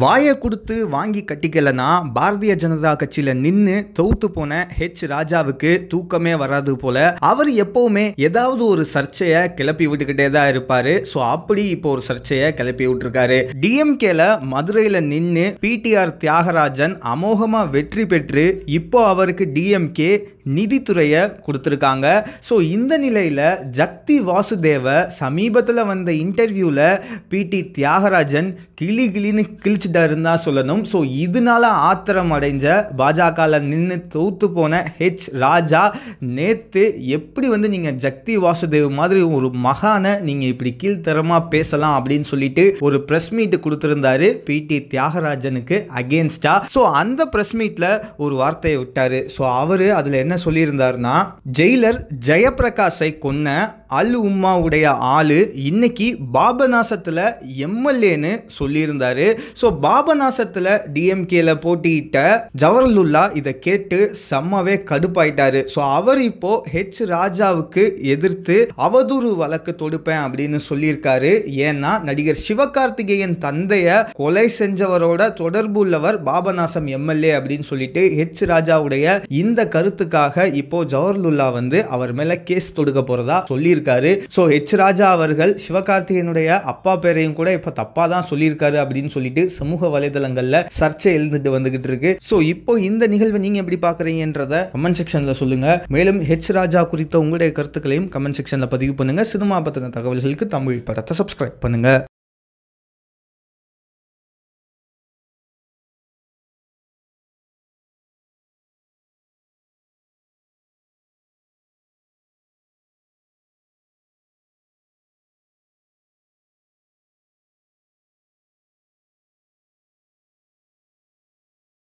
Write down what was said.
வாயை கொடுத்து வாங்கி கட்டிக்கலைன்னா பாரதிய ஜனதா கட்சியில நின்று தொகுத்து போன ஹெச் ராஜாவுக்கு தூக்கமே வராது போல. அவர் எப்பவுமே ஏதாவது ஒரு சர்ச்சையை கிளப்பி விட்டுக்கிட்டே தான் இருப்பாரு. ஸோ அப்படி இப்போ ஒரு சர்ச்சையை கிளப்பி விட்டுருக்காரு. டிஎம்கேல மதுரையில நின்று பிடிஆர் தியாகராஜன் அமோகமா வெற்றி பெற்று இப்போ அவருக்கு டிஎம்கே நிதித்துறையை கொடுத்துருக்காங்க. ஸோ இந்த நிலையில் ஜக்தி வாசுதேவ சமீபத்தில் வந்த இன்டர்வியூவில் பிடி தியாகராஜன் கிளி கிளின்னு கிழிச்சிட்டாருன்னு தான் சொல்லணும். ஸோ இதனால ஆத்திரம் அடைஞ்ச பாஜகவில் நின்று தோத்து போன ஹெச் ராஜா நேற்று எப்படி வந்து நீங்கள் ஜக்தி வாசுதேவ் மாதிரி ஒரு மகானை நீங்கள் இப்படி கீழ்த்தரமாக பேசலாம் அப்படின்னு சொல்லிட்டு ஒரு ப்ரெஸ் மீட் கொடுத்துருந்தாரு பிடி தியாகராஜனுக்கு அகேன்ஸ்டா ஸோ அந்த ப்ரெஸ் மீட்டில் ஒரு வார்த்தையை விட்டார். ஸோ அவர் அதில் என்ன சொல்லியிருந்தாருன்னா ஜெயிலர் ஜெயபிரகாஷை கொன்ன அல் உம்மாவுடைய ஆளு இன்னைக்கு பாபநாசத்தில் எம்எல்ஏன்னு சொல்லியிருந்தாரு. ஸோ பாபநாசத்தில் டிஎம்கேல போட்டியிட்ட ஜவஹர்லுல்லா இதை கேட்டு செம்மவே கடுப்பாயிட்டாரு. ஸோ அவர் இப்போ ஹெச் ராஜாவுக்கு எதிர்த்து அவதூறு வழக்கு தொடுப்பேன் அப்படின்னு சொல்லியிருக்காரு. ஏன்னா நடிகர் சிவகார்த்திகேயன் தந்தைய கொலை செஞ்சவரோட தொடர்பு உள்ளவர் பாபநாசம் எம்எல்ஏ அப்படின்னு சொல்லிட்டு ஹெச் ராஜாவுடைய இந்த கருத்துக்காக இப்போ ஜவஹர்லுல்லா வந்து அவர் மேல கேஸ் தொடுக்க போறதா சொல்லியிருக்காரு. ஸோ ஹெச் ராஜா அவர்கள் சிவகார்த்திகேயனுடைய அப்பா பேரையும் கூட இப்போ தப்பா தான் சொல்லியிருக்காரு அப்படின்னு சொல்லிட்டு சமூக வலைதளங்கள்ல சர்ச்சை எழுந்துட்டு வந்துகிட்டு இருக்கு. ஸோ இப்போ இந்த நிகழ்வை நீங்க எப்படி பாக்குறீங்கன்றத கமெண்ட் செக்ஷன்ல சொல்லுங்க. மேலும் ஹெச் ராஜா குறித்த உங்களுடைய கருத்துக்களையும் கமெண்ட் செக்ஷன்ல பதிவு பண்ணுங்க. சினிமா பத்தின தகவல்களுக்கு தமிழ் படத்தை சப்ஸ்கிரைப் பண்ணுங்க.